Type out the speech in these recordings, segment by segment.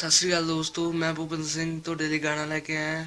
ਸਤਿ ਸ਼੍ਰੀ ਅਕਾਲ ਦੋਸਤੋ, ਮੈਂ ਭੂਪਿੰਦਰ ਸਿੰਘ, ਤੁਹਾਡੇ ਲਈ ਗਾਣਾ ਲੈ ਕੇ ਆਇਆ।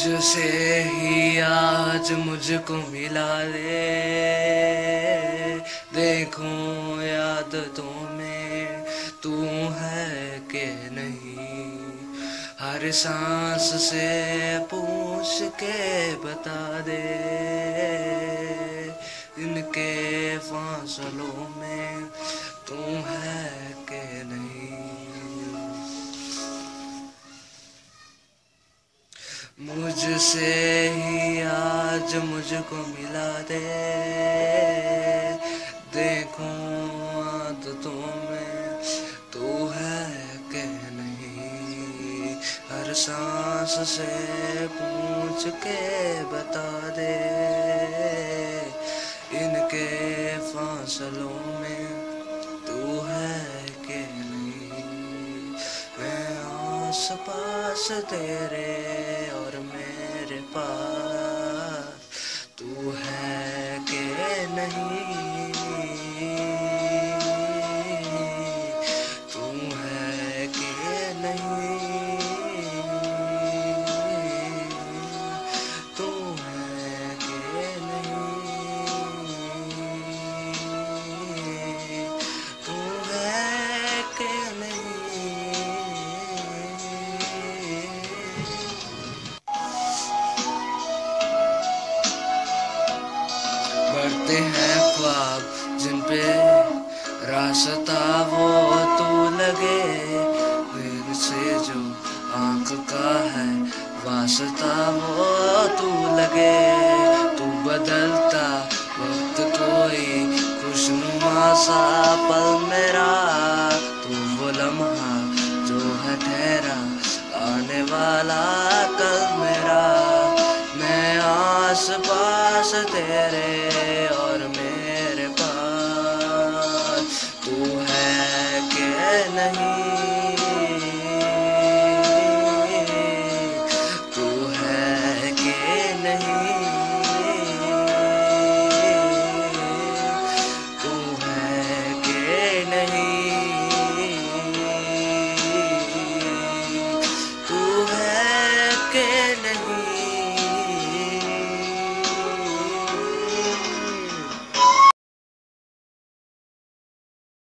تجھ سے ہی آج مجھ کو ملا لے دیکھوں یادتوں میں تو ہے کہ نہیں؟ ہر سانس سے پوچھ کے بتا دے۔ ان کے فاصلوں میں تو ہے سے ہی آج مجھ کو ملا دے۔ دیکھوں عادتوں میں تو ہے کہ نہیں، ہر سانس سے پوچھ کے بتا دے۔ ان کے فاصلوں میں تو ہے کہ نہیں، میں آس پاس تیرے اور میں Bye. آتے ہیں خواب، جن پہ راستہ وہ تو لگے۔ پھر سے جو آنکھ کا ہے، واسطہ وہ تو لگے۔ تو بدلتا وقت کوئی خوش نما سا پل میرا۔ تو وہ لمحہ جو ہے ٹھہرا، آنے والا کل میرا۔ میں آس پاس پاس تیرے اور میرے پاس تو ہے کہ نہیں؟